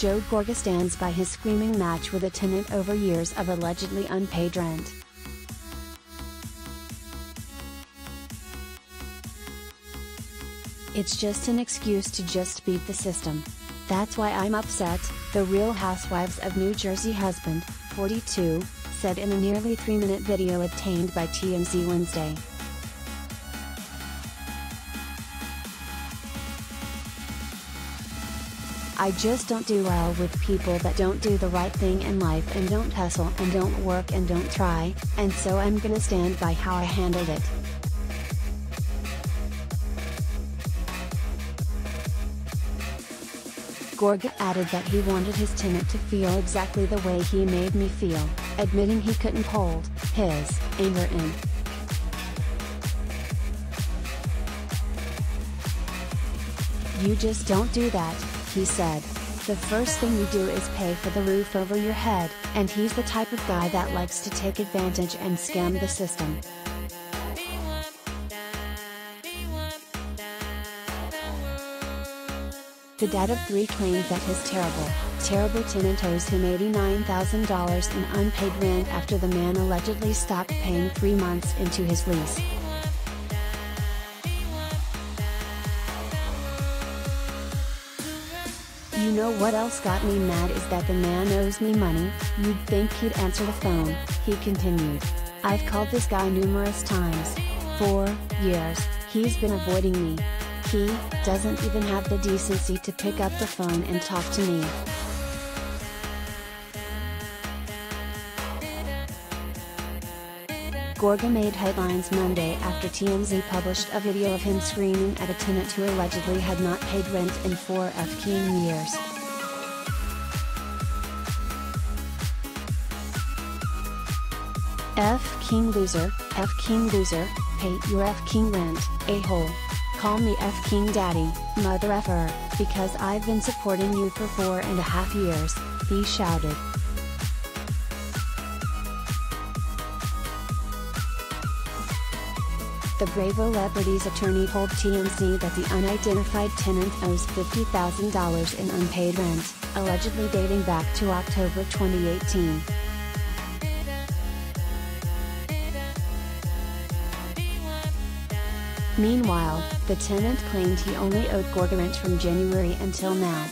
Joe Gorga stands by his screaming match with a tenant over years of allegedly unpaid rent. It's just an excuse to just beat the system. That's why I'm upset, the Real Housewives of New Jersey husband, 42, said in a nearly 3 minute video obtained by TMZ Wednesday. I just don't do well with people that don't do the right thing in life and don't hustle and don't work and don't try, and so I'm gonna stand by how I handled it. Gorga added that he wanted his tenant to feel exactly the way he made me feel, admitting he couldn't hold his anger in. You just don't do that, he said. The first thing you do is pay for the roof over your head, and he's the type of guy that likes to take advantage and scam the system. The dad of three claimed that his terrible, terrible tenant owes him $89,000 in unpaid rent after the man allegedly stopped paying three months into his lease. You know what else got me mad is that the man owes me money, you'd think he'd answer the phone, he continued. I've called this guy numerous times. For years, he's been avoiding me. He doesn't even have the decency to pick up the phone and talk to me. Gorga made headlines Monday after TMZ published a video of him screaming at a tenant who allegedly had not paid rent in four fucking years. F King Loser, F King Loser, pay your F King rent, a hole. Call me F King Daddy, mother effer, because I've been supporting you for four and a half years, he shouted. The Bravo Celebrities attorney told TMZ that the unidentified tenant owes $50,000 in unpaid rent, allegedly dating back to October 2018. Meanwhile, the tenant claimed he only owed Gorga rent from January until now.